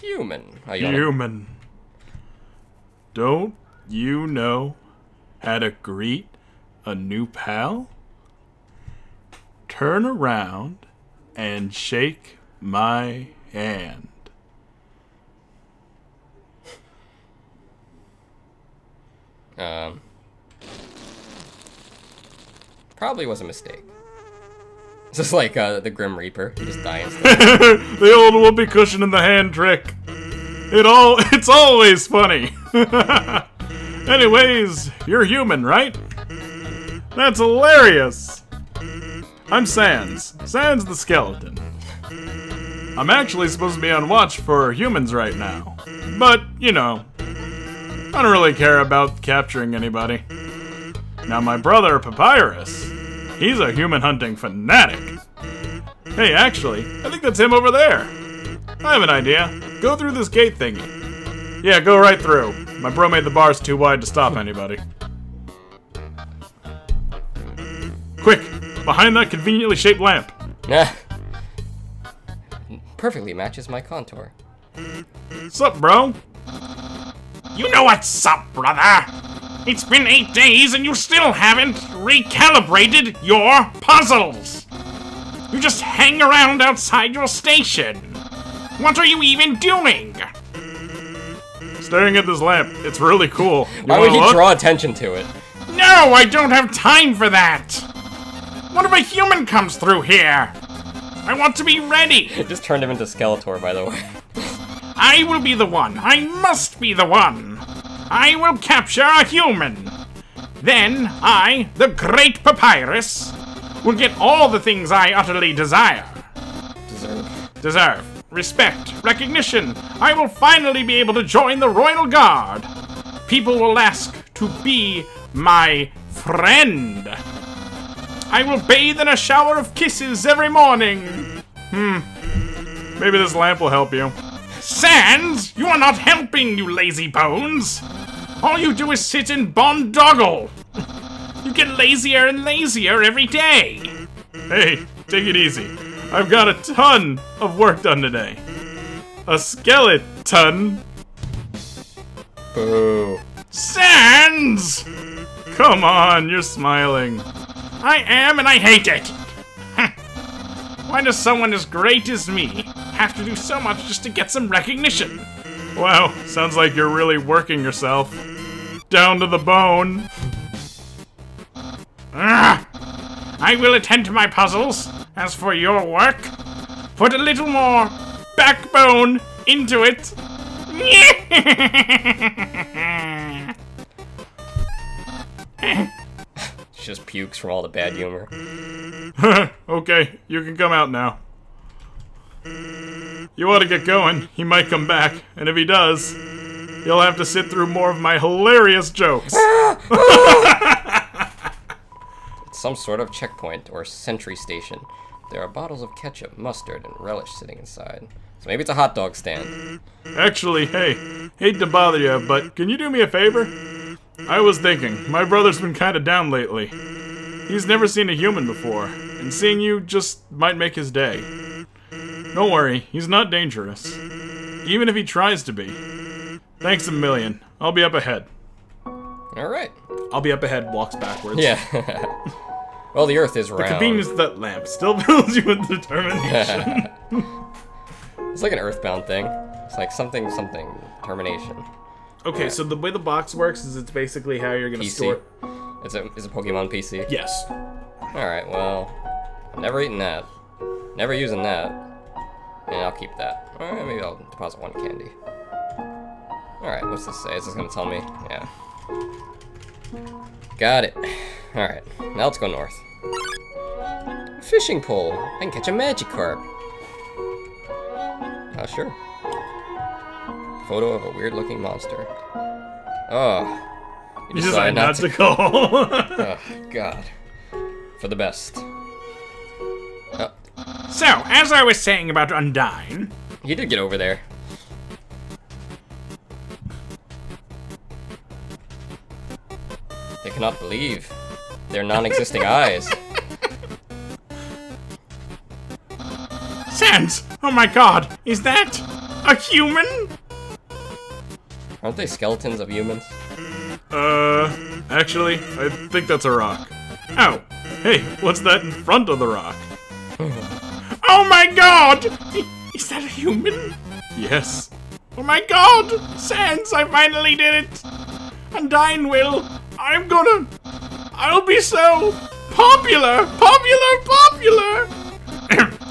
Human. You Human. Don't you know how to greet a new pal? Turn around and shake my hand. Um, probably was a mistake. It's just like uh, the Grim Reaper. Just die the old whoopee cushion in the hand trick. It all it's always funny. Anyways, you're human, right? That's hilarious. I'm Sans. Sans the skeleton. I'm actually supposed to be on watch for humans right now. But, you know, I don't really care about capturing anybody. Now my brother Papyrus, he's a human hunting fanatic. Hey, actually, I think that's him over there. I have an idea. Go through this gate thingy. Yeah, go right through. My bro made the bars too wide to stop anybody. Quick, behind that conveniently shaped lamp. Nah. Perfectly matches my contour. Sup, bro? You know what's up, brother? It's been eight days and you still haven't recalibrated your puzzles. You just hang around outside your station. What are you even doing? Staring at this lamp. It's really cool. You Why would wanna he look? draw attention to it? No, I don't have time for that. What if a human comes through here? I want to be ready. It just turned him into Skeletor, by the way. I will be the one. I must be the one. I will capture a human. Then I, the great Papyrus, will get all the things I utterly desire. Deserve. Deserve, respect, recognition. I will finally be able to join the Royal Guard. People will ask to be my friend. I will bathe in a shower of kisses every morning. Hmm. Maybe this lamp will help you. Sans, you are not helping, you lazy bones. All you do is sit and bondoggle. You get lazier and lazier every day. Hey, take it easy. I've got a ton of work done today. A skeleton. Boo. Sans! Come on, you're smiling. I am and I hate it. Why does someone as great as me have to do so much just to get some recognition? Wow, sounds like you're really working yourself. Down to the bone. Ah, I will attend to my puzzles. As for your work, put a little more backbone into it. She just pukes from all the bad humor. okay, you can come out now. You ought to get going. He might come back, and if he does, you'll have to sit through more of my hilarious jokes. Some sort of checkpoint or sentry station. There are bottles of ketchup, mustard, and relish sitting inside. So maybe it's a hot dog stand. Actually, hey, hate to bother you, but can you do me a favor? I was thinking, my brother's been kinda down lately. He's never seen a human before, and seeing you just might make his day. Don't worry, he's not dangerous. Even if he tries to be. Thanks a million. I'll be up ahead. Alright. I'll be up ahead, walks backwards. Yeah. well, the Earth is round. The convenience of that lamp still fills you with determination. It's like an Earthbound thing. It's like something, something, termination. okay, so the way the box works is it's basically how you're gonna PC. store. It's a, it's a Pokemon PC. Yes. Alright, well, I'm never eating that. Never using that. And I'll keep that. Alright, maybe I'll deposit one candy. Alright, what's this say? Is this gonna tell me? Yeah. Got it. Alright, now let's go north. A fishing pole. I can catch a Magikarp. Ah, sure. Photo of a weird looking monster. Oh. You decide not to call. Oh, God. For the best. Oh, So, as I was saying about Undyne, he did get over there. They cannot believe their non-existing eyes. Sans! Oh my god, is that A human? Aren't they skeletons of humans? Uh, actually, I think that's a rock. Oh. Hey, what's that in front of the rock? Oh my god! Is that a human? Yes. Oh my god! Sans, I finally did it! Undyne will. I'm gonna. I'll be so popular! Popular! Popular!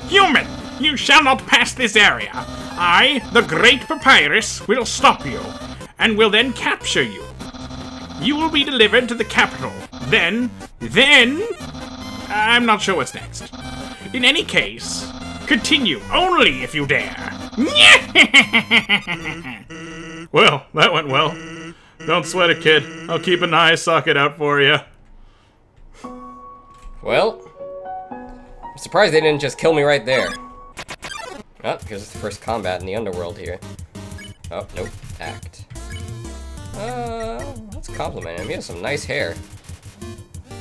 Human, you shall not pass this area. I, the Great Papyrus, will stop you, and will then capture you. You will be delivered to the capital. Then, then. I'm not sure what's next. In any case, continue only if you dare. Well, that went well. Don't sweat it, kid. I'll keep an eye socket out for you. Well, I'm surprised they didn't just kill me right there. Oh, here's the first combat in the underworld here. Oh, nope. Act. Uh, let's compliment him. He has some nice hair.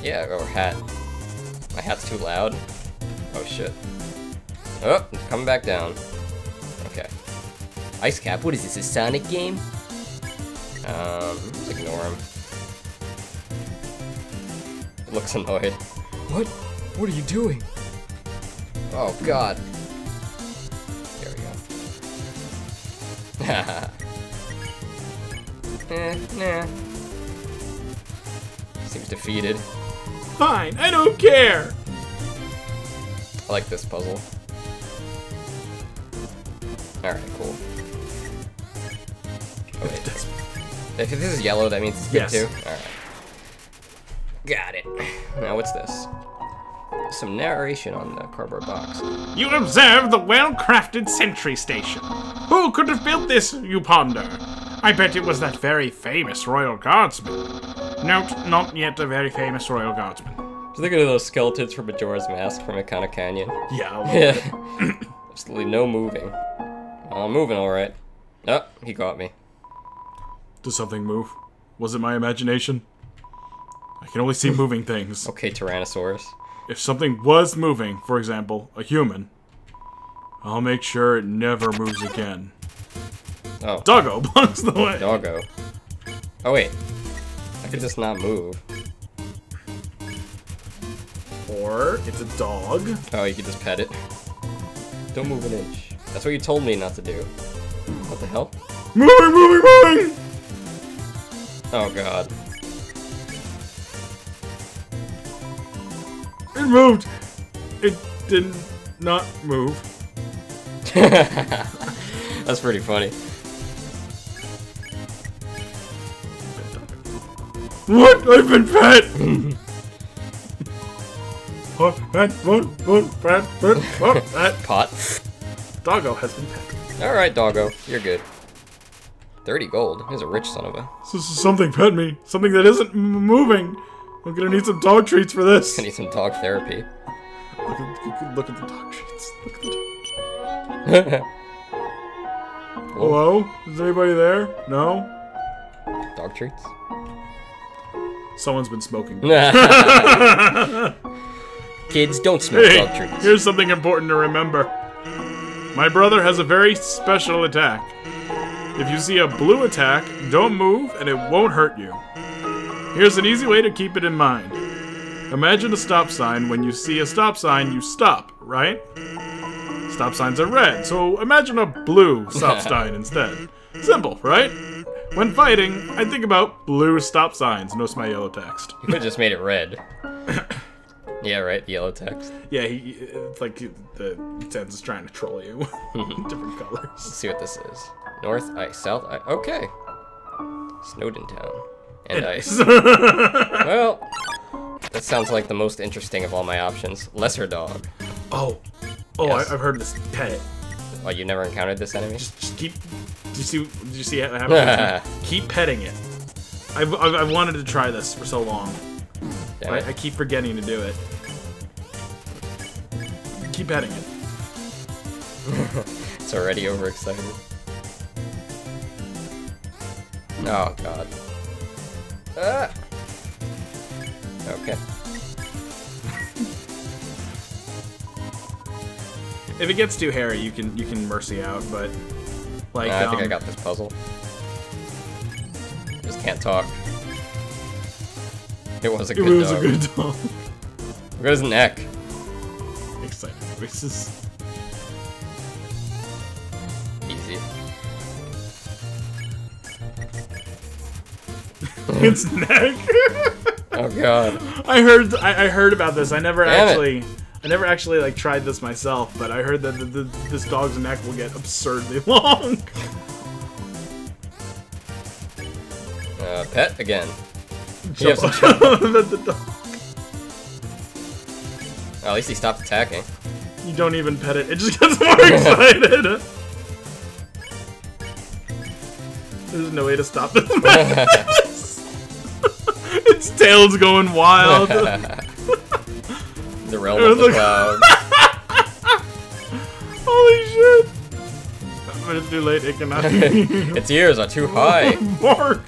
Yeah, or hat. My hat's too loud. Oh, shit. Oh, it's coming back down. Okay. Ice Cap, what is this, a Sonic game? Um, just ignore him. Looks annoyed. What? What are you doing? Oh god. There we go. eh, nah. Seems defeated. Fine, I don't care. I like this puzzle. Alright, cool. Oh, wait. If this is yellow, that means it's good Yes. too? Alright. Got it. Now what's this? Some narration on the cardboard box. You observe the well-crafted sentry station. Who could have built this, you ponder? I bet it was that very famous royal guardsman. Note, not yet a very famous royal guardsman. Just think of those skeletons from Majora's Mask from Ikana Canyon. Yeah. Yeah. Absolutely no moving. Well, I'm moving alright. Oh, he got me. Does something move? Was it my imagination? I can only see moving things. Okay, Tyrannosaurus. If something was moving, for example, a human, I'll make sure it never moves again. Oh, Doggo blocks the way. doggo. Oh, wait. I could just not move. Or it's a dog. Oh, you could just pet it. Don't move an inch. That's what you told me not to do. What the hell? Moving, moving, moving! Oh god. Moved! It did not move. That's pretty funny. What? I've been pet! What? Pet? What? What? Pet? What? Pet? Pot. Doggo has been pet. Alright, doggo. You're good. 30 gold. He's a rich son of a... This is Something pet me. Something that isn't m- moving. I'm gonna need some dog treats for this. I need some dog therapy. Look at, look at the dog treats. Look at the dog. Hello? Is anybody there? No? dog treats? Someone's been smoking. Kids, don't smoke Hey, dog treats. here's something important to remember. My brother has a very special attack. If you see a blue attack, don't move and it won't hurt you. Here's an easy way to keep it in mind. Imagine a stop sign. When you see a stop sign, you stop, right? Stop signs are red, so imagine a blue stop sign instead. Simple, right? When fighting, I think about blue stop signs. Notice my yellow text. You could've just made it red. yeah, right, the yellow text. Yeah, he, it's like the sense is trying to troll you. Different colors. Let's see what this is. North ice, south ice. Okay. Snowdin Town. And ice. well, that sounds like the most interesting of all my options. Lesser dog. Oh, oh, Yes. I, I've heard of this. Pet it. Oh, you never encountered this enemy? Just, just keep. Did you see? Did you see happened? keep petting it. I've, I've, I've wanted to try this for so long. I. I keep forgetting to do it. Keep petting it. It's already overexcited. Oh god. Ah. Okay. If it gets too hairy, you can you can mercy out, but Like, Nah, I think I um, got this puzzle. Just can't talk. It was a good dog. It was dog. a good dog. Look at his neck. Excited voices. Its neck. Oh god. I heard I, I heard about this. I never Damn it. actually I never actually like tried this myself, but I heard that the, the, this dog's neck will get absurdly long. Uh, pet again. You Jump have some on the dog. Oh, at least he stopped attacking. You don't even pet it. It just gets more excited. There's no way to stop this. Tail's going wild. the realm of the Look. clouds. Holy shit! But it's too late. It cannot its ears are too high. bark.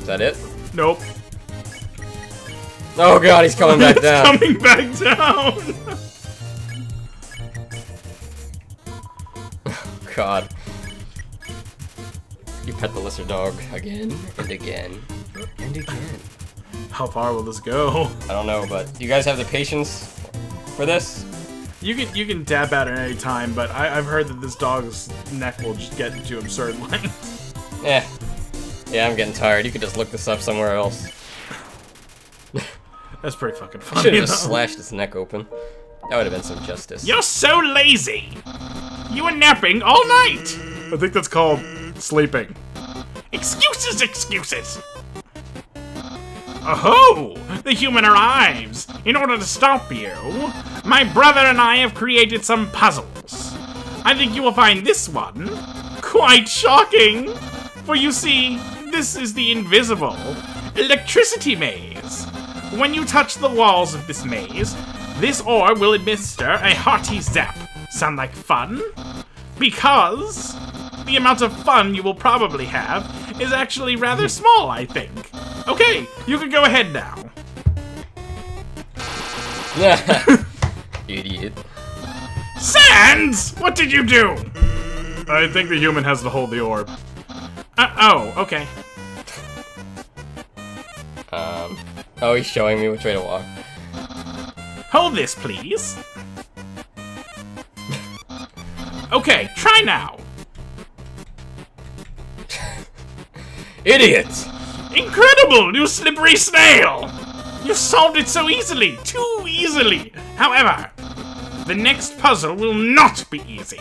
Is that it? Nope. Oh god, he's coming back down. coming back down. God. You pet the lesser dog again and again and again. How far will this go? I don't know, but you guys have the patience for this? You can you can dab at it at any time, but I, I've heard that this dog's neck will just get into absurd lengths. Eh. Yeah, I'm getting tired. You could just look this up somewhere else. That's pretty fucking I funny. should have just slashed its neck open. That would have been some justice. You're so lazy. You were napping all night. I think that's called sleeping. Excuses, excuses. Oh, the human arrives. In order to stop you, my brother and I have created some puzzles. I think you will find this one quite shocking. For you see, this is the invisible electricity maze. When you touch the walls of this maze, this ore will administer a hearty zap. Sound like fun? Because the amount of fun you will probably have is actually rather small, I think. Okay, you can go ahead now. Idiot. Sans! What did you do? I think the human has to hold the orb. Uh, oh, okay. Um. Oh, he's showing me which way to walk. Hold this, please. Okay, try now. Idiot! Incredible, you slippery snail! You solved it so easily, too easily. However, the next puzzle will not be easy.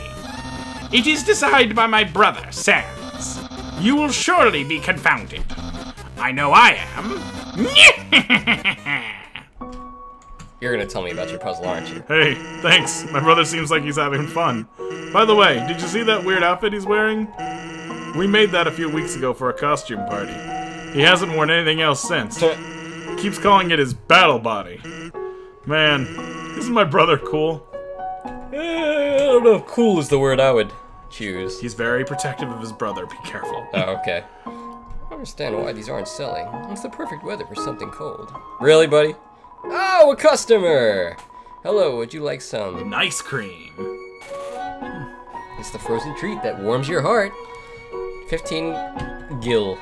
It is decided by my brother, Sans. You will surely be confounded. I know I am. You're gonna tell me about your puzzle, aren't you? Hey, thanks. My brother seems like he's having fun. By the way, did you see that weird outfit he's wearing? We made that a few weeks ago for a costume party. He hasn't worn anything else since. Keeps calling it his battle body. Man, isn't my brother cool? Eh, I don't know if cool is the word I would choose. He's very protective of his brother. Be careful. Oh, okay. I understand why these aren't selling. It's the perfect weather for something cold. Really, buddy? Oh, a customer! Hello, would you like some? Nice cream. It's the frozen treat that warms your heart. 15 gil.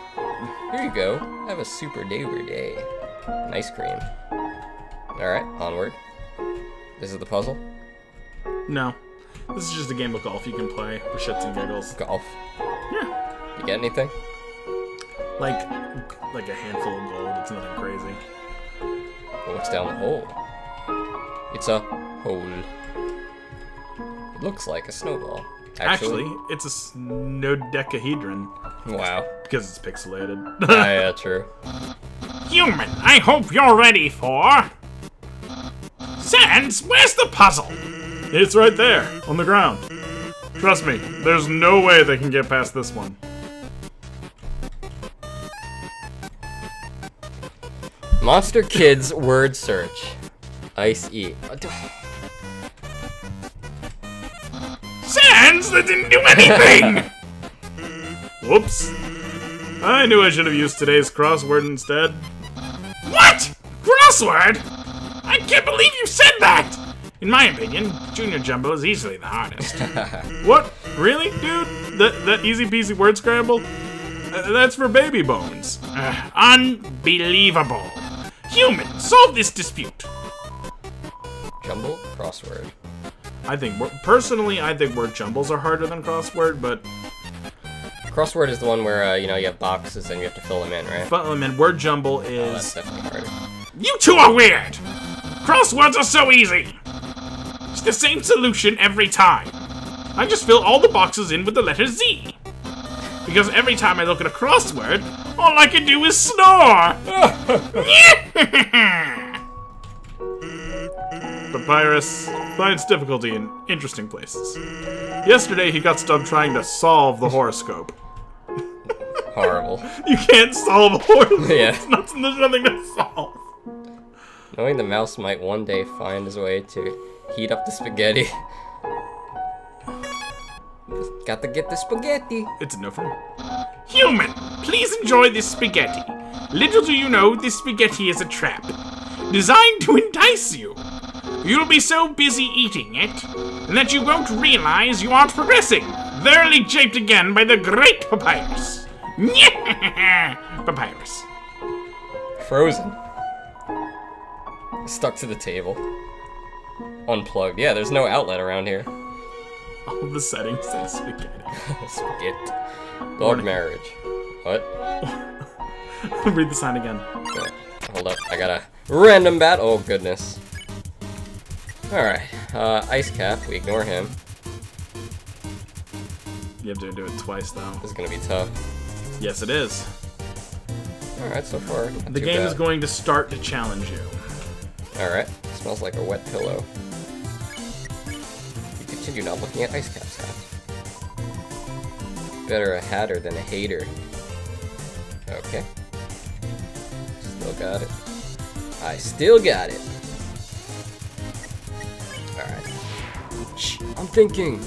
Here you go. Have a super duper day. Ice cream. Alright, onward. This is the puzzle. No. This is just a game of golf you can play for shits and giggles. Golf. Yeah. You get anything? Like, like a handful of gold. It's nothing crazy. Well, what's down the hole? It's a hole. It looks like a snowball. Actually, Actually, it's a snodecahedron wow. because it's pixelated. Ah, yeah, true. Human, I hope you're ready for. Sans, where's the puzzle? It's right there, on the ground. Trust me, there's no way they can get past this one. Monster Kids word search. Ice E. Sans, that didn't do anything! Whoops. I knew I should have used today's crossword instead. what? Crossword? I can't believe you said that! In my opinion, Junior Jumble is easily the hardest. What? Really, dude? That that easy peasy word scramble? Uh, that's for baby bones. Uh, unbelievable. Human, solve this dispute. Jumble crossword. I think personally, I think word jumbles are harder than crossword, but Crossword is the one where uh, you know you have boxes and you have to fill them in, right? but I mean, word jumble Oh, that's is definitely harder. You two are weird. Crosswords are so easy. It's the same solution every time. I just fill all the boxes in with the letter Z. Because every time I look at a crossword, all I can do is snore. Papyrus finds difficulty in interesting places. Yesterday, he got stuck trying to solve the horoscope. Horrible. You can't solve a horoscope. Yeah. It's not, there's nothing to solve. Knowing the mouse might one day find his way to heat up the spaghetti. Got to get the spaghetti. It's enough. Human, please enjoy this spaghetti. Little do you know, this spaghetti is a trap. Designed to entice you. You'll be so busy eating it that you won't realize you aren't progressing. Thoroughly japed again by the great Papyrus. Papyrus. Frozen. Stuck to the table. Unplugged. Yeah, there's no outlet around here. All the settings say spaghetti. Spaghetti. Dog marriage. What? Read the sign again. Hold up. I got a random bat. Oh, goodness. Alright. Uh, Ice Cap. We ignore him. You have to do it twice, though. This is gonna be tough. Yes, it is. Alright, so far. The game is going to start to challenge you. Alright. Smells like a wet pillow. You continue not looking at Ice Cap's hat. Better a hatter than a hater. Okay. Still got it. I still got it. I'm thinking.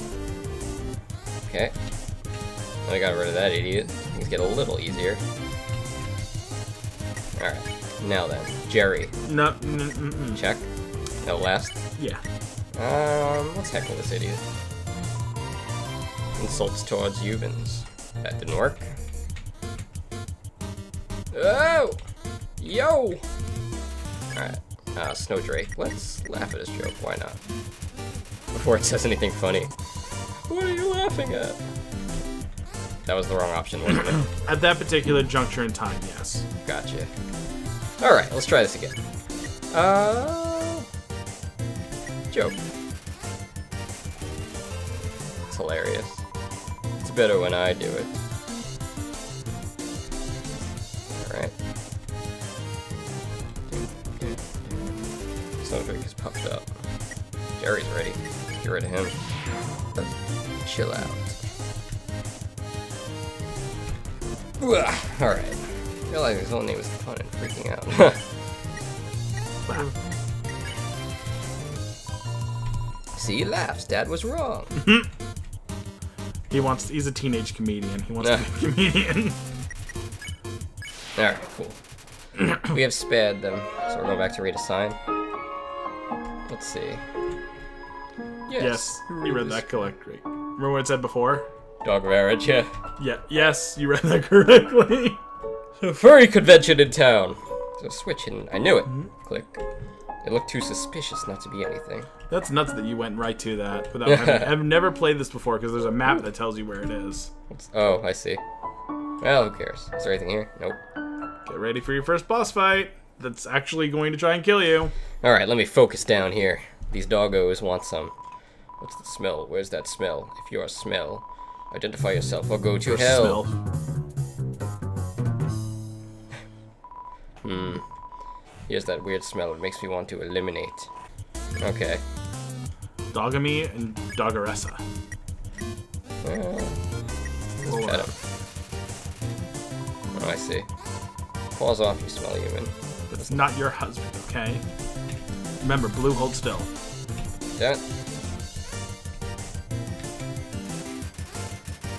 Okay. Then I got rid of that idiot. Things get a little easier. Alright. Now then, Jerry. No, n- n- n- Check. No last. yeah. Um, let's heckle this idiot. Insults towards humans. That didn't work. Oh! Yo! Alright. Uh, Snowdrake. Let's laugh at his joke. Why not? Before it says anything funny. What are you laughing at? That was the wrong option, wasn't it? At that particular juncture in time, yes. Gotcha. Alright, let's try this again. Uh. Joke. It's hilarious. It's better when I do it. Alright. Snowdrake is puffed up. Jerry's ready. Get rid of him. Chill out. Alright. Realizing his whole name was fun and freaking out. See, he laughs. Dad was wrong. He wants. He's a teenage comedian. He wants to be a comedian. Alright, cool. we have spared them, so we're going back to read a sign. Let's see. Yes. yes, you read that correctly. Remember what it said before? Dog marriage, yeah. Yeah. Yes, you read that correctly. A furry convention in town. There's a switch hidden. I knew it. Mm-hmm. Click. It looked too suspicious not to be anything. That's nuts that you went right to that without having. I've never played this before because there's a map that tells you where it is. What's- oh, I see. Well, who cares? Is there anything here? Nope. Get ready for your first boss fight. That's actually going to try and kill you. Alright, let me focus down here. These doggos want some. What's the smell? Where's that smell? If you're a smell, identify yourself or go to hell. Smell. Here's that weird smell. It makes me want to eliminate. Okay. Dogamy and Dogaressa. Uh, Roll pet him. Oh, I see. Paws off, you smell human. That's not your husband, okay? Remember, blue hold still. Yeah.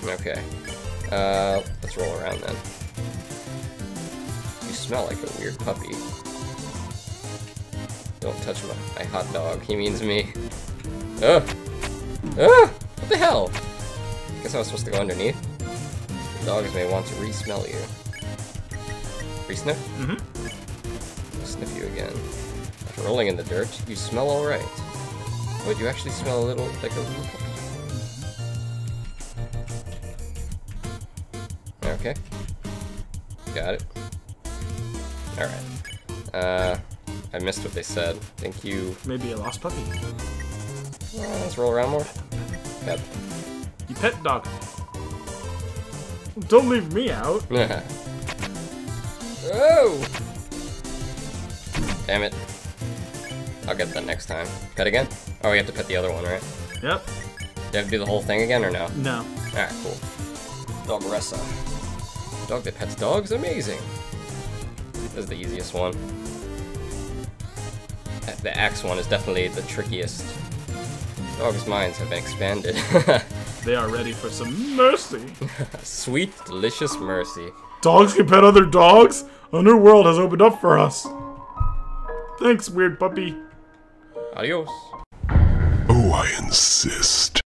Okay. Uh, let's roll around then. You smell like a weird puppy. Don't touch my, my hot dog. He means me. Ugh. Ugh! What the hell? Guess I was supposed to go underneath. Dogs may want to re-smell you. Re-sniff? Mm-hmm. Sniff you again. Rolling in the dirt, you smell alright. But you actually smell a little like a little puppy. Okay. Got it. Alright. Uh, I missed what they said. Thank you. Maybe a lost puppy. Uh, let's roll around more. Yep. You pet dog. Don't leave me out. oh! Damn it. I'll get that next time. Pet again? Oh, we have to pet the other one, right? Yep. Do you have to do the whole thing again or no? No. Alright, cool. Dogressa. Dog that pets dogs? Amazing. This is the easiest one. The axe one is definitely the trickiest. Dogs' minds have been expanded. They are ready for some mercy. Sweet, delicious mercy. Dogs can pet other dogs? A new world has opened up for us. Thanks, weird puppy. Adios. Oh, I insist.